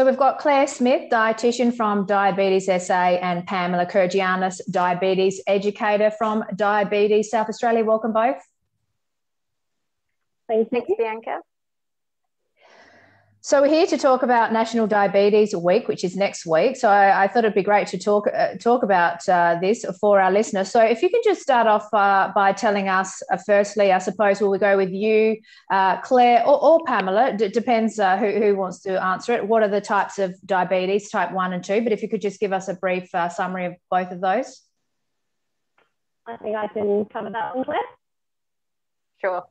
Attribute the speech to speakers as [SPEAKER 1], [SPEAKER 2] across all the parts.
[SPEAKER 1] So we've got Claire Smith, dietitian from Diabetes SA, and Pamela Kurgianis, diabetes educator from Diabetes South Australia. Welcome both.
[SPEAKER 2] Thanks, Bianca.
[SPEAKER 1] So we're here to talk about National Diabetes Week, which is next week. So I, I thought it'd be great to talk uh, talk about uh, this for our listeners. So if you can just start off uh, by telling us, uh, firstly, I suppose will we go with you, uh, Claire, or, or Pamela? D- depends uh, who, who wants to answer it. What are the types of diabetes, type one and two? But if you could just give us a brief summary of both of those.
[SPEAKER 2] I think I can cover that one, Claire.
[SPEAKER 3] Sure.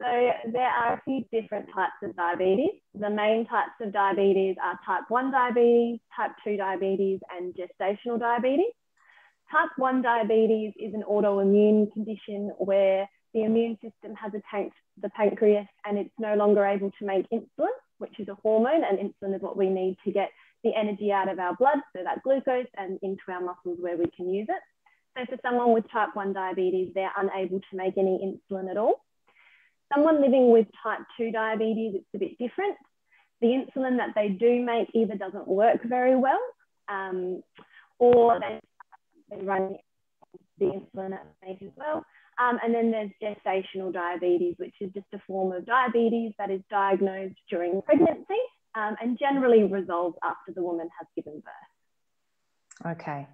[SPEAKER 2] So there are a few different types of diabetes. The main types of diabetes are type 1 diabetes, type 2 diabetes, and gestational diabetes. Type 1 diabetes is an autoimmune condition where the immune system has attacked the pancreas and it's no longer able to make insulin, which is a hormone, and insulin is what we need to get the energy out of our blood, so that glucose, and into our muscles where we can use it. So for someone with type 1 diabetes, they're unable to make any insulin at all. Someone living with type 2 diabetes, it's a bit different. The insulin that they do make either doesn't work very well um, or they, run the insulin that they make as well. Um, and then there's gestational diabetes, which is just a form of diabetes that is diagnosed during pregnancy um, and generally resolves after the woman has given birth.
[SPEAKER 1] Okay.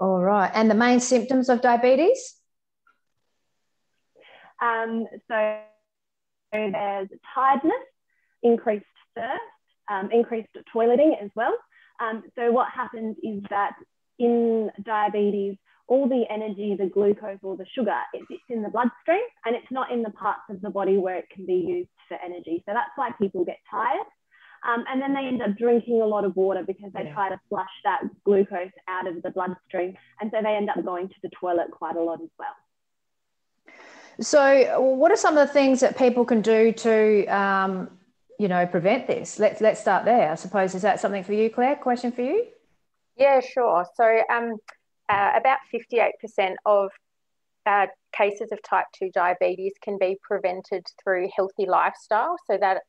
[SPEAKER 1] All right. And the main symptoms of diabetes?
[SPEAKER 2] Um, so, there's tiredness, increased thirst, um, increased toileting as well. Um, so what happens is that in diabetes, all the energy, the glucose or the sugar, it, it's in the bloodstream and it's not in the parts of the body where it can be used for energy. So that's why people get tired. Um, and then they end up drinking a lot of water because they yeah. try to flush that glucose out of the bloodstream. And so they end up going to the toilet quite a lot as well.
[SPEAKER 1] So, what are some of the things that people can do to, um, you know, prevent this? Let's let's start there. I suppose is that something for you, Claire? Question for you?
[SPEAKER 3] Yeah, sure. So, um, uh, about fifty-eight percent of uh, cases of type two diabetes can be prevented through healthy lifestyle. So that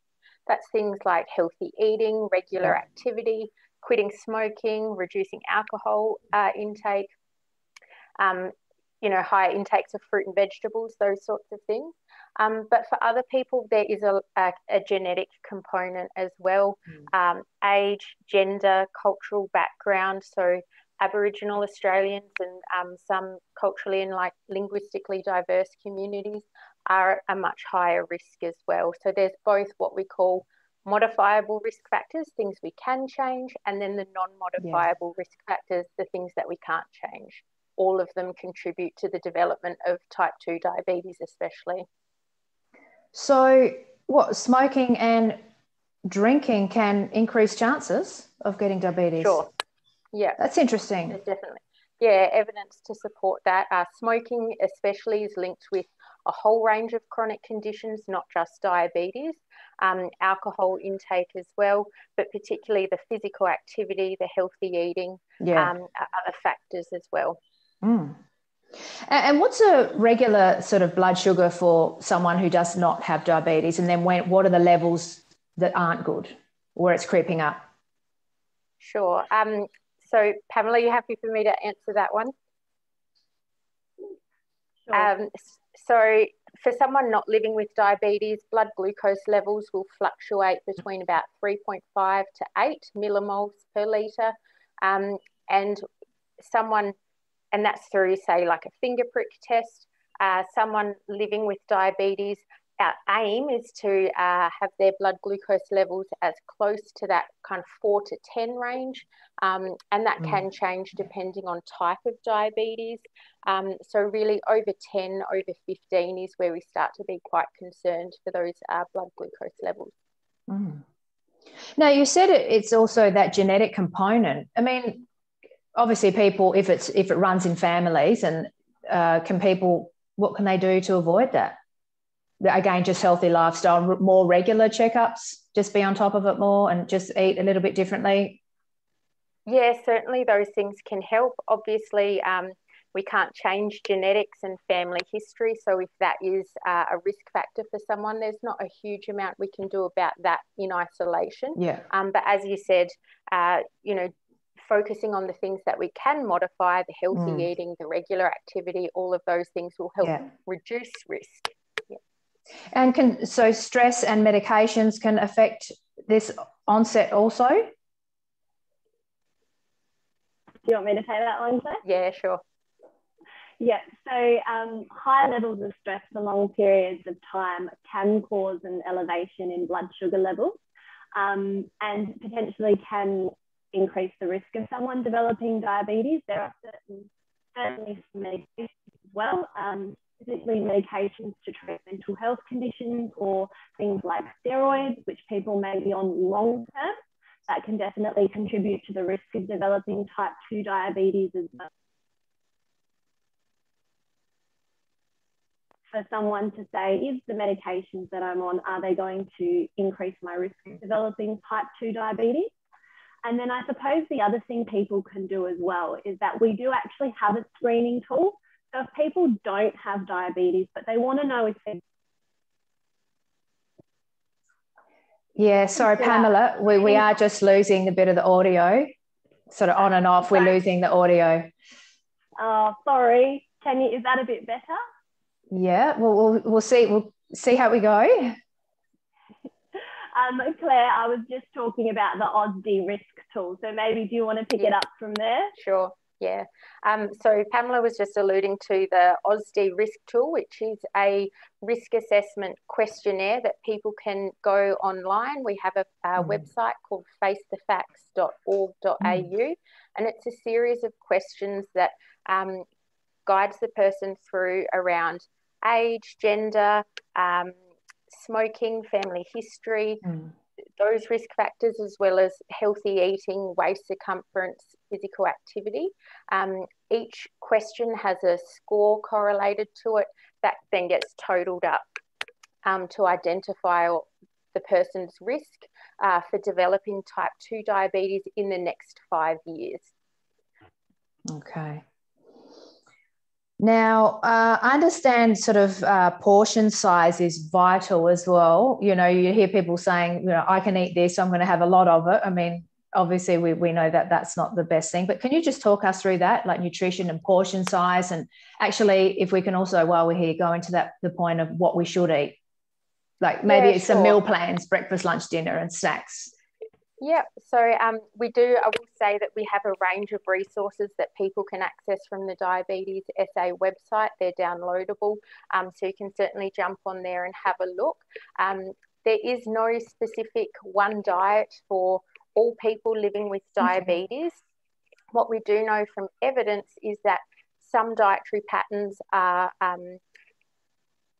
[SPEAKER 3] that's things like healthy eating, regular activity, quitting smoking, reducing alcohol uh, intake, um, you know, higher intakes of fruit and vegetables, those sorts of things. Um, but for other people, there is a, a, a genetic component as well mm. um, age, gender, cultural background. So, Aboriginal Australians and um, some culturally and like linguistically diverse communities are a much higher risk as well. So, there's both what we call modifiable risk factors, things we can change, and then the non modifiable yeah. risk factors, the things that we can't change all of them contribute to the development of type 2 diabetes, especially.
[SPEAKER 1] So, what smoking and drinking can increase chances of getting diabetes?
[SPEAKER 3] Sure. Yeah.
[SPEAKER 1] That's interesting.
[SPEAKER 3] definitely. Yeah, evidence to support that. Uh, smoking, especially, is linked with a whole range of chronic conditions, not just diabetes, um, alcohol intake as well, but particularly the physical activity, the healthy eating, yeah. um, other factors as well.
[SPEAKER 1] Mm. And what's a regular sort of blood sugar for someone who does not have diabetes? And then when, what are the levels that aren't good where it's creeping up?
[SPEAKER 3] Sure. Um, so, Pamela, are you happy for me to answer that one? Sure. Um, so, for someone not living with diabetes, blood glucose levels will fluctuate between about 3.5 to 8 millimoles per litre. Um, and someone and that's through, say, like a finger prick test. Uh, someone living with diabetes, our aim is to uh, have their blood glucose levels as close to that kind of four to 10 range. Um, and that mm. can change depending on type of diabetes. Um, so, really, over 10, over 15 is where we start to be quite concerned for those uh, blood glucose levels.
[SPEAKER 1] Mm. Now, you said it, it's also that genetic component. I mean, obviously people if it's if it runs in families and uh, can people what can they do to avoid that again just healthy lifestyle more regular checkups just be on top of it more and just eat a little bit differently
[SPEAKER 3] yeah certainly those things can help obviously um, we can't change genetics and family history. So if that is uh, a risk factor for someone, there's not a huge amount we can do about that in isolation.
[SPEAKER 1] Yeah.
[SPEAKER 3] Um, but as you said, uh, you know, focusing on the things that we can modify, the healthy mm. eating, the regular activity, all of those things will help yeah. reduce risk. Yeah.
[SPEAKER 1] And can so stress and medications can affect this onset also?
[SPEAKER 2] Do you want me to say that one, sir?
[SPEAKER 3] Yeah, sure.
[SPEAKER 2] Yeah, so um, high levels of stress for long periods of time can cause an elevation in blood sugar levels um, and potentially can increase the risk of someone developing diabetes. There are certain, certainly some medications as well, um, particularly medications to treat mental health conditions or things like steroids, which people may be on long term. That can definitely contribute to the risk of developing type 2 diabetes as well. for someone to say, is the medications that I'm on, are they going to increase my risk of developing type 2 diabetes? And then I suppose the other thing people can do as well is that we do actually have a screening tool. So if people don't have diabetes, but they want to know if they
[SPEAKER 1] yeah, sorry, Pamela, we, we are just losing a bit of the audio, sort of on and off. We're losing the audio.
[SPEAKER 2] Oh, sorry. Can you? Is that a bit better?
[SPEAKER 1] Yeah, well, we'll, we'll see. We'll see how we go.
[SPEAKER 2] Um, Claire, I was just talking about the AUSDRISK tool. So maybe do you want to pick yeah. it up from there?
[SPEAKER 3] Sure. Yeah. Um, so Pamela was just alluding to the AUSDRISK tool, which is a risk assessment questionnaire that people can go online. We have a, a mm. website called facethefacts.org.au, mm. and it's a series of questions that um, guides the person through around age, gender, um, smoking, family history, mm. those risk factors, as well as healthy eating, waist circumference, physical activity. Um, each question has a score correlated to it that then gets totaled up um, to identify the person's risk uh, for developing type 2 diabetes in the next five years.
[SPEAKER 1] Okay. Now, uh, I understand sort of uh, portion size is vital as well. You know, you hear people saying, you know, I can eat this, I'm going to have a lot of it. I mean, obviously, we, we know that that's not the best thing, but can you just talk us through that, like nutrition and portion size? And actually, if we can also, while we're here, go into that the point of what we should eat. Like maybe yeah, it's sure. some meal plans, breakfast, lunch, dinner, and snacks.
[SPEAKER 3] Yeah, so um, we do, I will say that we have a range of resources that people can access from the Diabetes SA website. They're downloadable, um, so you can certainly jump on there and have a look. Um, there is no specific one diet for all people living with diabetes. Okay. What we do know from evidence is that some dietary patterns are um,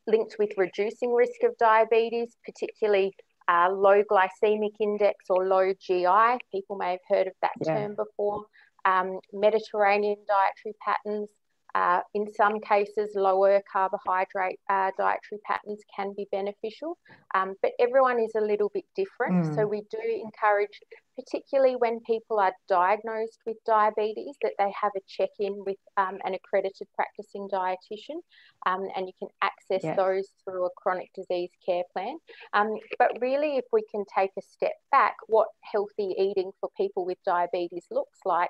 [SPEAKER 3] linked with reducing risk of diabetes, particularly uh, low glycemic index or low GI. People may have heard of that yeah. term before. Um, Mediterranean dietary patterns. Uh, in some cases, lower carbohydrate uh, dietary patterns can be beneficial, um, but everyone is a little bit different. Mm. So, we do encourage particularly when people are diagnosed with diabetes, that they have a check in with um, an accredited practicing dietitian, um, and you can access yeah. those through a chronic disease care plan. Um, but really, if we can take a step back, what healthy eating for people with diabetes looks like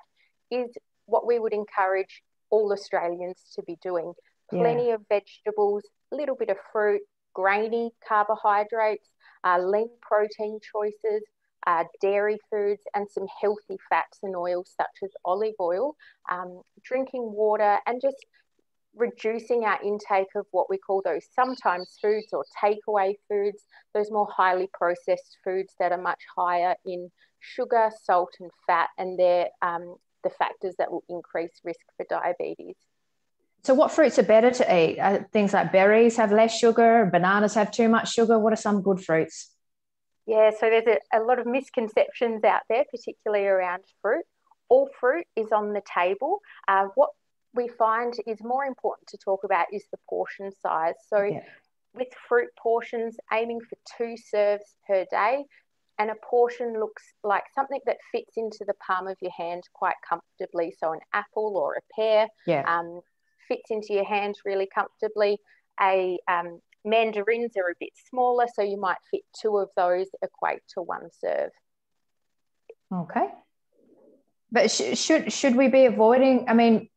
[SPEAKER 3] is what we would encourage all Australians to be doing plenty yeah. of vegetables, a little bit of fruit, grainy carbohydrates, uh, lean protein choices, uh, dairy foods, and some healthy fats and oils such as olive oil, um, drinking water, and just reducing our intake of what we call those sometimes foods or takeaway foods, those more highly processed foods that are much higher in sugar, salt, and fat, and they're um, the factors that will increase risk for diabetes.
[SPEAKER 1] So, what fruits are better to eat? Uh, things like berries have less sugar, bananas have too much sugar. What are some good fruits?
[SPEAKER 3] Yeah, so there's a, a lot of misconceptions out there, particularly around fruit. All fruit is on the table. Uh, what we find is more important to talk about is the portion size. So, yeah. with fruit portions, aiming for two serves per day, and a portion looks like something that fits into the palm of your hand quite comfortably. So an apple or a pear
[SPEAKER 1] yeah.
[SPEAKER 3] um, fits into your hand really comfortably. A um, mandarins are a bit smaller, so you might fit two of those equate to one serve.
[SPEAKER 1] Okay. But sh- should should we be avoiding? I mean,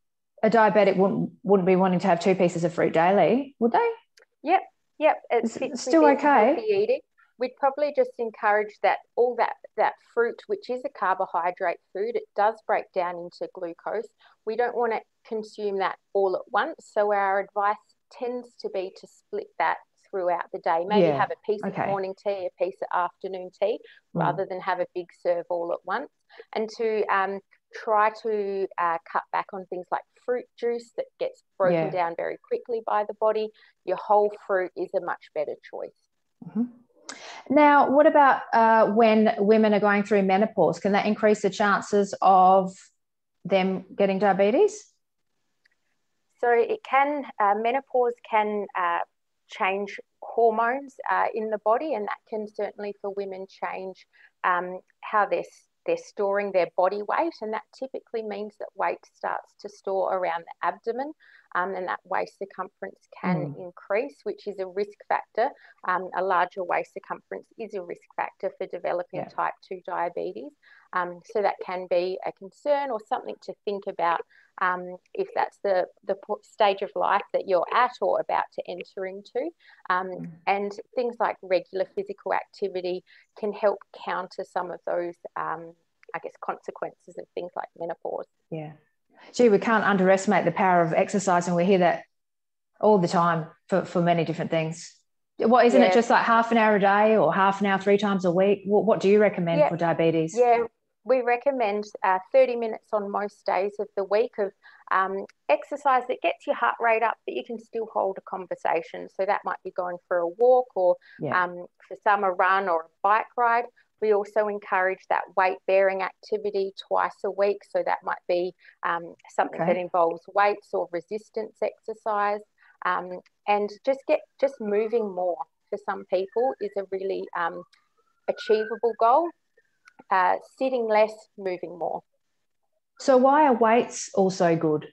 [SPEAKER 1] a diabetic wouldn't wouldn't be wanting to have two pieces of fruit daily, would they?
[SPEAKER 3] Yep, yep.
[SPEAKER 1] It's, still okay.
[SPEAKER 3] Eating. We'd probably just encourage that all that that fruit, which is a carbohydrate food, it does break down into glucose. We don't want to consume that all at once. So our advice tends to be to split that throughout the day. Maybe yeah. have a piece okay. of morning tea, a piece of afternoon tea, mm. rather than have a big serve all at once. And to um, try to uh, cut back on things like fruit juice that gets broken yeah. down very quickly by the body. Your whole fruit is a much better choice.
[SPEAKER 1] Mm-hmm. Now, what about uh, when women are going through menopause? Can that increase the chances of them getting diabetes?
[SPEAKER 3] So it can, uh, menopause can uh, change hormones uh, in the body, and that can certainly for women change um, how they're, they're storing their body weight. And that typically means that weight starts to store around the abdomen um, and that waist circumference can mm. increase, which is a risk factor. Um, a larger waist circumference is a risk factor for developing yeah. type 2 diabetes. Um, so that can be a concern or something to think about um, if that's the, the stage of life that you're at or about to enter into. Um, mm. And things like regular physical activity can help counter some of those, um, I guess, consequences of things like menopause.
[SPEAKER 1] Yeah gee, we can't underestimate the power of exercise, and we hear that all the time for, for many different things. What isn't yeah. it just like half an hour a day or half an hour three times a week? What, what do you recommend yeah. for diabetes?
[SPEAKER 3] Yeah, we recommend uh, 30 minutes on most days of the week of um, exercise that gets your heart rate up, but you can still hold a conversation. So that might be going for a walk or yeah. um, for some a run or a bike ride. We also encourage that weight bearing activity twice a week. So that might be um, something okay. that involves weights or resistance exercise. Um, and just get just moving more for some people is a really um, achievable goal. Uh, sitting less, moving more.
[SPEAKER 1] So why are weights also good?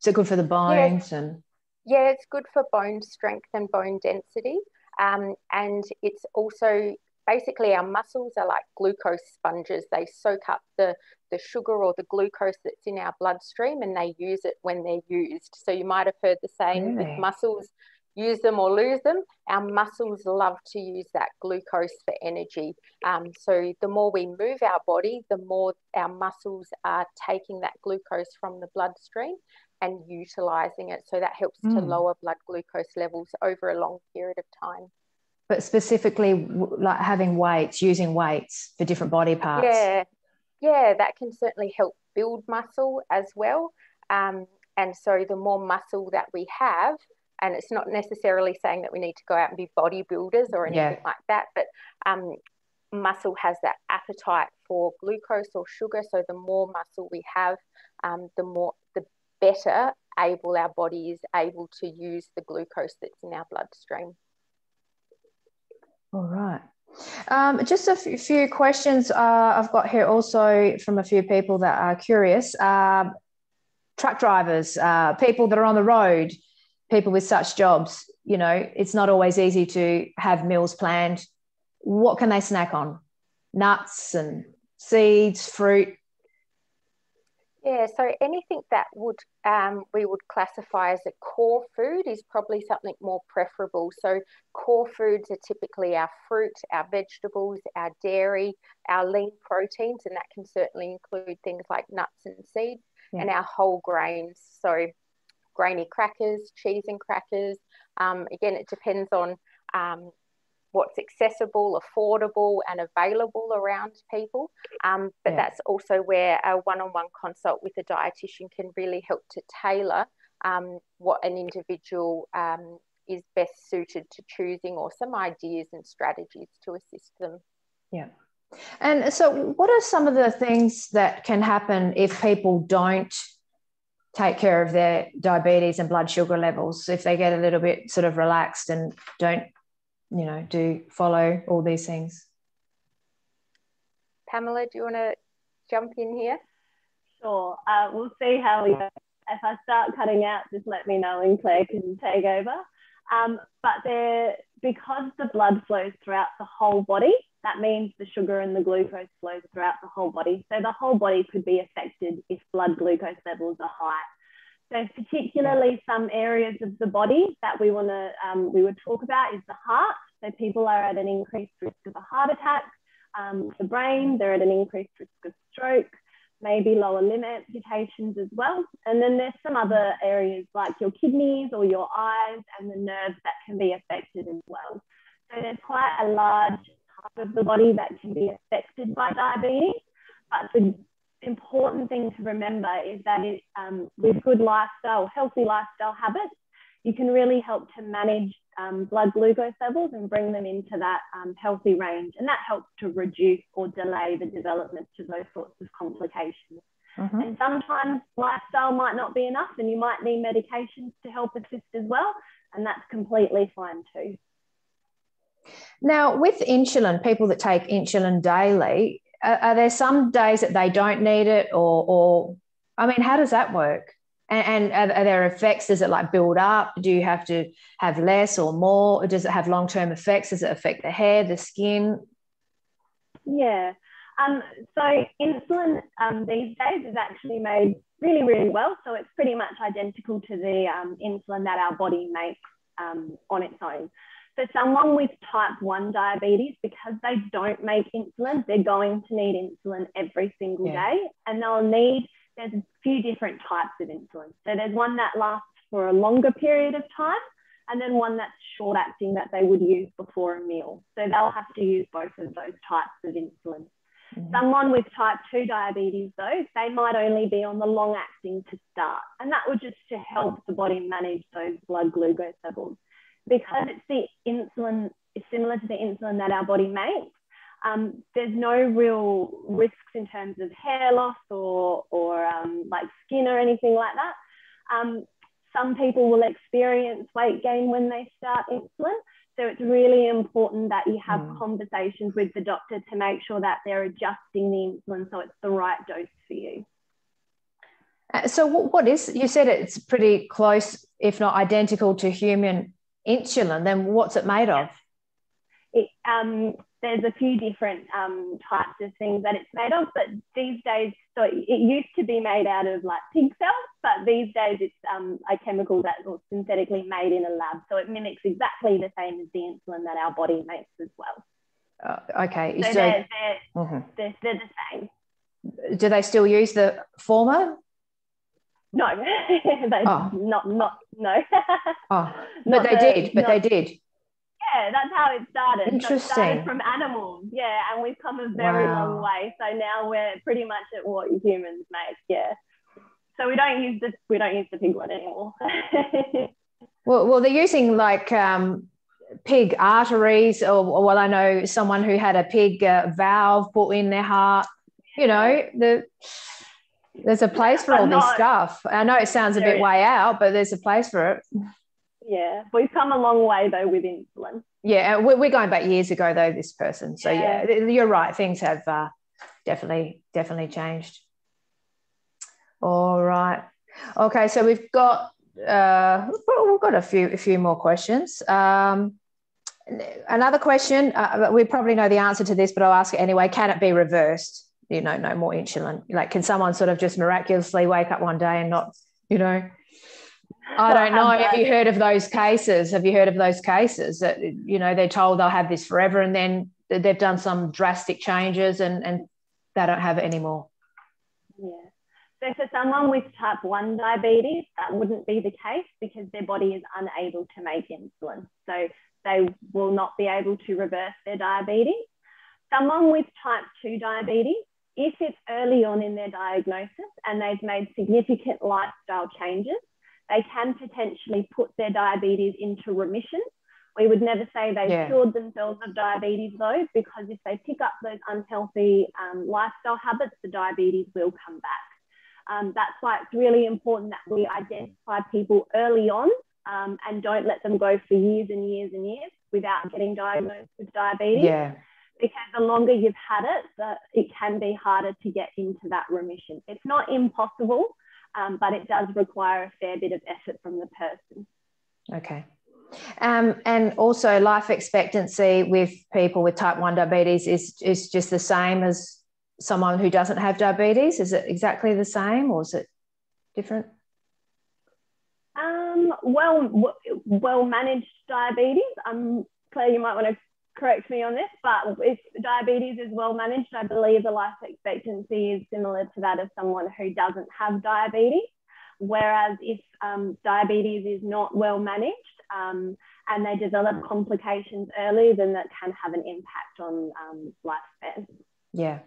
[SPEAKER 1] Is it good for the bones yeah. and?
[SPEAKER 3] Yeah, it's good for bone strength and bone density. Um, and it's also basically our muscles are like glucose sponges. They soak up the, the sugar or the glucose that's in our bloodstream and they use it when they're used. So you might have heard the saying really? with muscles, use them or lose them. Our muscles love to use that glucose for energy. Um, so the more we move our body, the more our muscles are taking that glucose from the bloodstream and utilizing it. So that helps mm. to hmm. lower blood glucose levels over a long period of time
[SPEAKER 1] but specifically like having weights, using weights for different body parts.
[SPEAKER 3] Yeah, yeah, that can certainly help build muscle as well. Um, and so the more muscle that we have, and it's not necessarily saying that we need to go out and be bodybuilders or anything yeah. like that, but um, muscle has that appetite for glucose or sugar. So the more muscle we have, um, the more the better able our body is able to use the glucose that's in our bloodstream.
[SPEAKER 1] All right. Um, just a few questions uh, I've got here also from a few people that are curious. Uh, truck drivers, uh, people that are on the road, people with such jobs, you know, it's not always easy to have meals planned. What can they snack on? Nuts and seeds, fruit,
[SPEAKER 3] yeah, so anything that would um, we would classify as a core food is probably something more preferable. So core foods are typically our fruit, our vegetables, our dairy, our lean proteins, and that can certainly include things like nuts and seeds, yeah. and our whole grains. So grainy crackers, cheese and crackers. Um, again, it depends on um, what's accessible, affordable, and available around people. Um, but yeah. that's also where a one on one consult with a dietitian can really help to tailor um, what an individual um, is best suited to choosing or some ideas and strategies to assist them.
[SPEAKER 1] Yeah. And so, what are some of the things that can happen if people don't take care of their diabetes and blood sugar levels? If they get a little bit sort of relaxed and don't you know do follow all these things
[SPEAKER 3] Pamela, do you want to jump in here?
[SPEAKER 2] Sure. Uh, we'll see how we go. If I start cutting out, just let me know and Claire can take over. Um, but there, because the blood flows throughout the whole body, that means the sugar and the glucose flows throughout the whole body. So the whole body could be affected if blood glucose levels are high. So particularly some areas of the body that we want to um, we would talk about is the heart. So people are at an increased risk of a heart attack. Um, the brain, they're at an increased risk of stroke, maybe lower limb amputations as well. And then there's some other areas like your kidneys or your eyes and the nerves that can be affected as well. So there's quite a large part of the body that can be affected by diabetes. But the important thing to remember is that it, um, with good lifestyle, healthy lifestyle habits, you can really help to manage um, blood glucose levels and bring them into that um, healthy range. And that helps to reduce or delay the development of those sorts of complications. Mm-hmm. And sometimes lifestyle might not be enough, and you might need medications to help assist as well. And that's completely fine too.
[SPEAKER 1] Now, with insulin, people that take insulin daily, are, are there some days that they don't need it, or, or I mean, how does that work? And, and are, are, there effects? Does it like build up? Do you have to have less or more? Or does it have long term effects? Does it affect the hair, the skin?
[SPEAKER 2] Yeah. Um, so insulin um, these days is actually made really, really well. So it's pretty much identical to the um, insulin that our body makes um, on its own. So someone with type 1 diabetes, because they don't make insulin, they're going to need insulin every single yeah. day and they'll need there's a few different types of insulin. So there's one that lasts for a longer period of time, and then one that's short acting that they would use before a meal. So they'll have to use both of those types of insulin. Mm-hmm. Someone with type 2 diabetes, though, they might only be on the long acting to start, and that would just to help the body manage those blood glucose levels. Because it's the insulin, is similar to the insulin that our body makes, um, there's no real risks in terms of hair loss or, or um, like skin or anything like that. Um, some people will experience weight gain when they start insulin. So it's really important that you have mm. conversations with the doctor to make sure that they're adjusting the insulin so it's the right dose for you.
[SPEAKER 1] Uh, so what is you said it's pretty close, if not identical to human insulin. Then what's it made of?
[SPEAKER 2] It, um, there's a few different um, types of things that it's made of, but these days, so it used to be made out of like pig cells, but these days it's um, a chemical that's synthetically made in a lab. So it mimics exactly the same as the insulin that our body makes as well.
[SPEAKER 1] Uh, okay.
[SPEAKER 2] So, so they're, they're, mm-hmm. they're, they're the same.
[SPEAKER 1] Do they still use the former?
[SPEAKER 2] No, they, oh. not not no.
[SPEAKER 1] oh, but they the, did. But not, they did
[SPEAKER 2] yeah, that's how it started.
[SPEAKER 1] Interesting. So it started
[SPEAKER 2] from animals, yeah, and we've come a very wow. long way. So now we're pretty much at what humans make, yeah. So we don't use the we don't use the pig one anymore.
[SPEAKER 1] well, well, they're using like um, pig arteries, or, or, well, I know someone who had a pig uh, valve put in their heart. You know, the there's a place for all this stuff. I know it sounds a bit way out, but there's a place for it.
[SPEAKER 2] Yeah, we've come a long way though with insulin.
[SPEAKER 1] Yeah, we're going back years ago though. This person, so yeah, yeah you're right. Things have uh, definitely definitely changed. All right. Okay, so we've got uh, we've got a few a few more questions. Um, another question. Uh, we probably know the answer to this, but I'll ask it anyway. Can it be reversed? You know, no more insulin. Like, can someone sort of just miraculously wake up one day and not, you know, I don't know. Have you heard of those cases? Have you heard of those cases that you know they're told they'll have this forever, and then they've done some drastic changes, and and they don't have it anymore?
[SPEAKER 2] Yeah. So for someone with type one diabetes, that wouldn't be the case because their body is unable to make insulin, so they will not be able to reverse their diabetes. Someone with type two diabetes, if it's early on in their diagnosis and they've made significant lifestyle changes they can potentially put their diabetes into remission. We would never say they've yeah. cured themselves of diabetes though, because if they pick up those unhealthy um, lifestyle habits, the diabetes will come back. Um, that's why it's really important that we identify people early on um, and don't let them go for years and years and years without getting diagnosed with diabetes.
[SPEAKER 1] Yeah.
[SPEAKER 2] because the longer you've had it, the, it can be harder to get into that remission. It's not impossible, um, but it does require a fair bit of effort from the person.
[SPEAKER 1] Okay. Um, and also, life expectancy with people with type 1 diabetes is, is just the same as someone who doesn't have diabetes? Is it exactly the same or is it different?
[SPEAKER 2] Um, well, well managed diabetes. Um, Claire, you might want to correct me on this, but if diabetes is well managed, I believe the life expectancy is similar to that of someone who doesn't have diabetes. Whereas if um, diabetes is not well managed um, and they develop complications early, then that can have an impact on um, lifespan.
[SPEAKER 1] Yeah.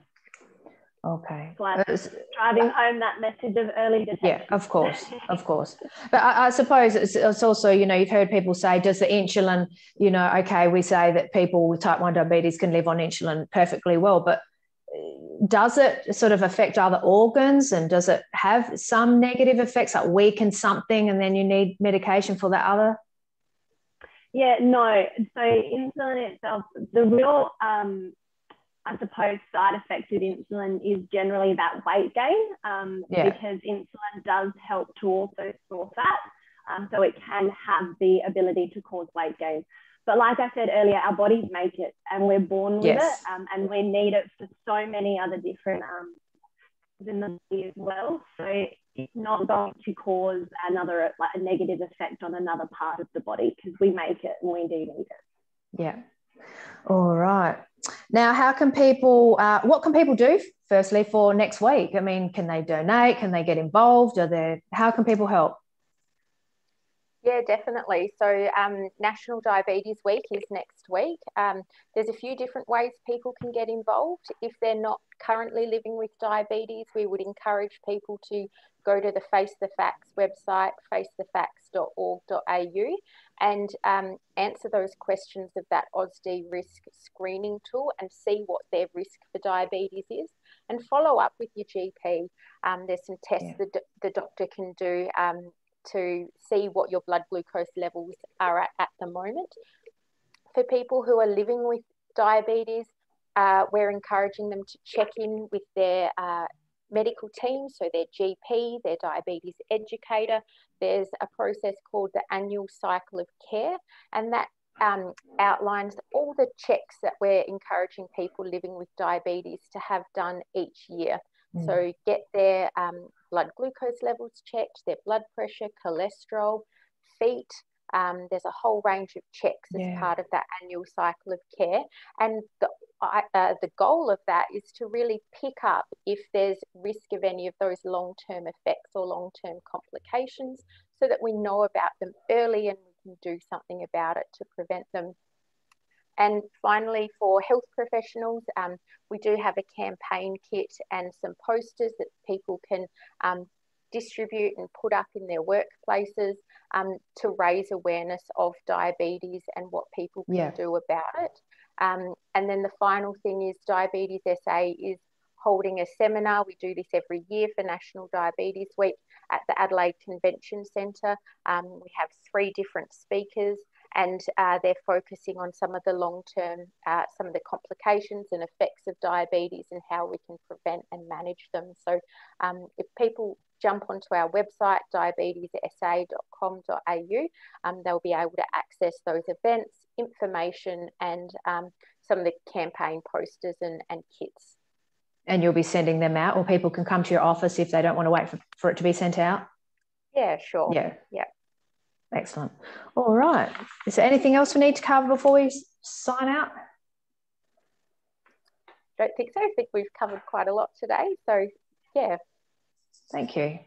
[SPEAKER 1] Okay.
[SPEAKER 2] driving home that message of early detection.
[SPEAKER 1] Yeah, of course, of course. But I, I suppose it's, it's, also, you know, you've heard people say, does the insulin, you know, okay, we say that people with type 1 diabetes can live on insulin perfectly well, but does it sort of affect other organs and does it have some negative effects like weaken something and then you need medication for that other
[SPEAKER 2] yeah no so insulin itself the real um, i suppose side effect with insulin is generally that weight gain um, yeah. because insulin does help to also store fat um, so it can have the ability to cause weight gain but like I said earlier, our bodies make it and we're born with yes. it um, and we need it for so many other different um, in the body as well. So it's not going to cause another like a negative effect on another part of the body because we make it and we do need it.
[SPEAKER 1] Yeah. All right. Now, how can people? Uh, what can people do? Firstly, for next week. I mean, can they donate? Can they get involved? Are there? How can people help?
[SPEAKER 3] Yeah, definitely. So, um, National Diabetes Week is next week. Um, there's a few different ways people can get involved. If they're not currently living with diabetes, we would encourage people to go to the Face the Facts website, facethefacts.org.au, and um, answer those questions of that AUSDRISK screening tool and see what their risk for diabetes is. And follow up with your GP. Um, there's some tests yeah. the, the doctor can do um, to see what your blood glucose levels are at at the moment. For people who are living with diabetes, uh, we're encouraging them to check in with their uh, medical team, so their GP, their diabetes educator. There's a process called the annual cycle of care, and that um, outlines all the checks that we're encouraging people living with diabetes to have done each year. Mm. So get their um, blood glucose levels checked, their blood pressure, cholesterol, feet. Um, there's a whole range of checks as yeah. part of that annual cycle of care. And the, uh, the goal of that is to really pick up if there's risk of any of those long term effects or long term complications so that we know about them early and we can do something about it to prevent them and finally, for health professionals, um, we do have a campaign kit and some posters that people can um, distribute and put up in their workplaces um, to raise awareness of diabetes and what people can yeah. do about it. Um, and then the final thing is Diabetes SA is holding a seminar. We do this every year for National Diabetes Week at the Adelaide Convention Centre. Um, we have three different speakers and uh, they're focusing on some of the long term, uh, some of the complications and effects of diabetes and how we can prevent and manage them. So, um, if people jump onto our website, diabetessa.com.au, um, they'll be able to access those events, information, and um, some of the campaign posters and, and kits.
[SPEAKER 1] And you'll be sending them out, or people can come to your office if they don't want to wait for, for it to be sent out?
[SPEAKER 3] Yeah, sure.
[SPEAKER 1] Yeah.
[SPEAKER 3] Yeah.
[SPEAKER 1] Excellent. All right. Is there anything else we need to cover before we sign out?
[SPEAKER 3] Don't think so. I think we've covered quite a lot today. So, yeah.
[SPEAKER 1] Thank you.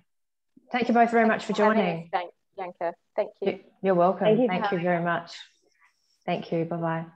[SPEAKER 1] Thank you both very Thanks much for, joining.
[SPEAKER 3] Thanks, Bianca. Thank you.
[SPEAKER 1] You're welcome. Thank you, Thank you very much. Thank you. Bye bye.